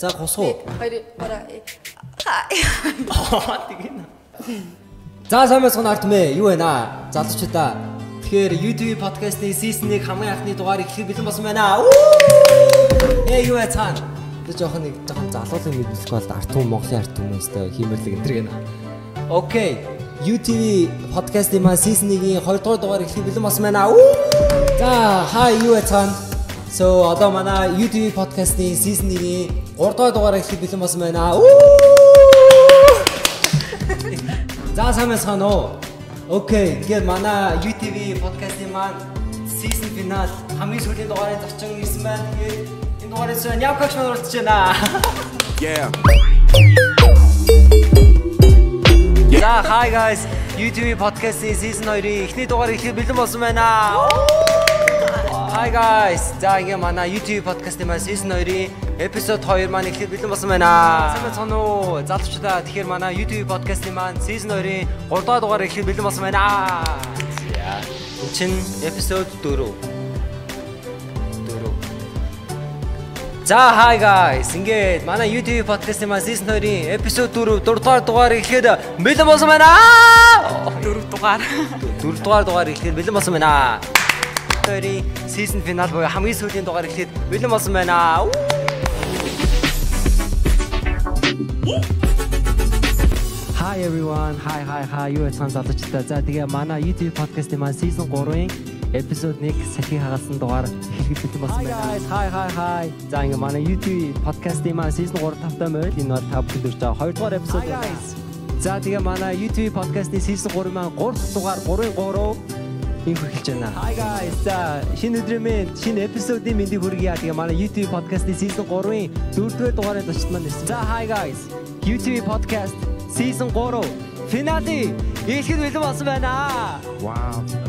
За гусгуу. Хоёр бараа. Тэгин. За сайн байна арт мэ. Юу вэ наа? Залуучуудаа. Тэгэхээр YouTube podcast-ийн season 1 хамгийн анхны дугаар эхлэх бэлэн болсон байна. Ээ юу вэ цаана? Тэ жоохон нэг жоохон залуулын мэдүүлэх бол арт хүн Монголын арт хүмүүстэй хиймэрлэг энэ гэнэ. Окей. YouTube podcast-ийн маань season 1-ийн 2 дугаар дугаар эхлэх бэлэн болсон байна. За хай юу вэ цаана? So одоо манай YouTube podcast-ийн season 1-ийн 3 дугаар дугаар эхлэх бэлэн болсон байна. За сайн байна уу? Окей. Тэгээд манай YouTube podcast-ийн маань season final хамгийн сүүлийн дугаарыг зорчин ирсэн байна. Тэгээд энэ дугаараас Явкагч маань оролцож байна. Yeah. За hi guys. YouTube podcast-ийн season 2-ийн эхний дугаар эхлэх бэлэн болсон байна. Hi guys. За ингээ манай YouTube podcast-ийн маань season 2-ийн episode 2 маань эхлэх бэлэн болсон байна. Сайн байна уу? Залуучдаа тэгэхээр манай YouTube podcast-ийн маань season 2-ийн 3 дахь дугаар эхлэх бэлэн болсон байна. За. Энэ чинь episode 4. 4. За hi guys. Ингээд манай YouTube podcast-ийн маань season 2-ийн episode 4 4 дахь дугаар эхлэхэд бэлэн болсон байна. Дөрөв дугаар. 4 дугаар дугаар эхлэхэд бэлэн болсон байна. Хоёрын season final буюу хамгийн сүүлийн дугаар эхлэхэд бэлэн болсон байна. Hi everyone. Hi hi hi. Юу яцхан залуучдаа. За тэгээ манай YouTube podcast-ийн маань season 3-ын episode 1 сахи хагалсан дугаар эхлэх бэлэн болсон байна. Hi guys. Hi hi hi. За ингээ манай YouTube podcast-ийн маань season 3 тавтай морил энэ бол тав бүлэрч байгаа 2 дугаар episode. За тэгээ манай YouTube podcast-ийн season 3 маань 3 дугаар 3-ын 3 инх эхэлж байна. Hi guys. За шинэ өдрийн минь шинэ эпизодын мэндийг хүргье. Тэгээ манай YouTube podcast-ийн season 3-ын 4-р дугаарыг зочд маань ирсэн. За hi guys. YouTube podcast season 3 финале эхлэхэд бэлэн болсон байна. Wow.